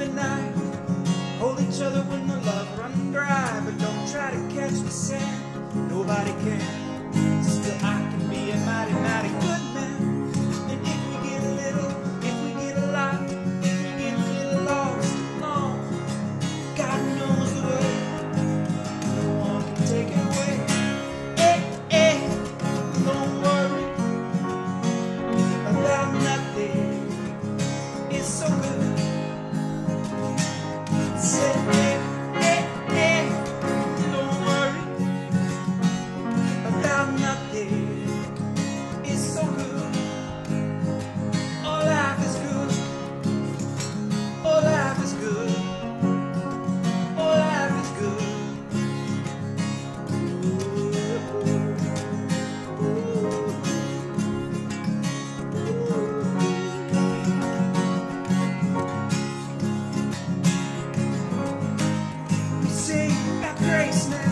the night. Hold each other when the love run dry, but don't try to catch the sand. Nobody can. Christmas.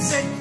Said,